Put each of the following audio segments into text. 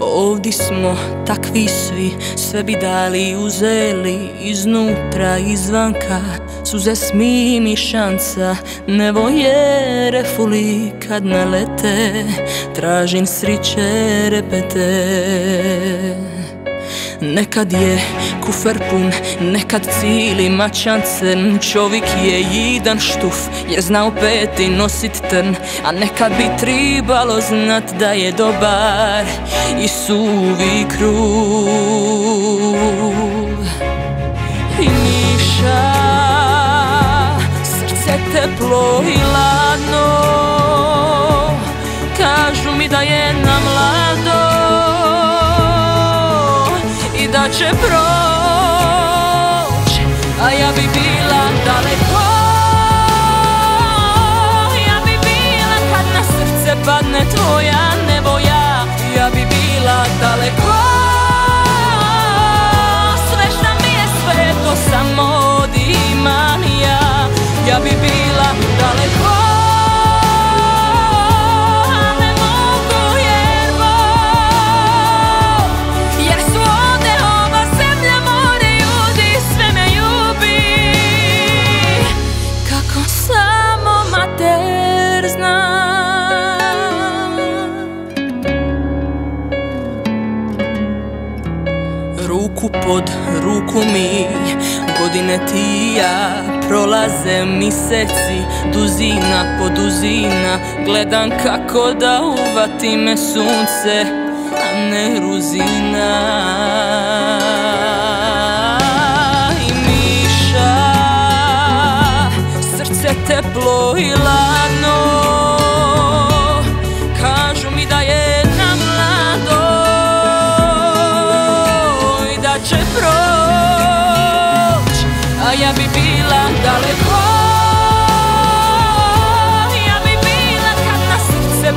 Ovdje smo takvi svi, sve bi dali uzeli Iznutra, izvanka, suze smim i šanca Nevo je refuli kad nalete, tražim sriće repete Nekad je kufer pun, nekad cili mačancen Čovjek je jidan štuf jer zna u peti nosit trn. A nekad bi tribalo znat da je dobar i suvi krug I miša, srce teplo i ladno. Kažu mi da je da će proć ruku pod ruku mi. Godine ti ja prolaze miseci Duzina po duzina. Gledam kako da uvati me sunce A ne ruzina. I miša Srce teplo i ladno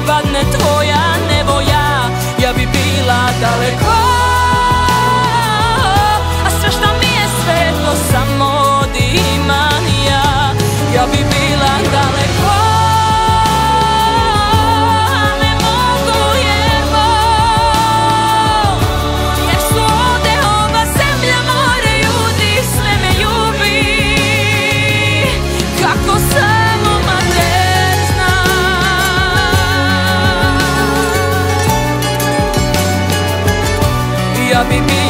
srce ja bi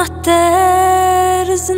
not, there's.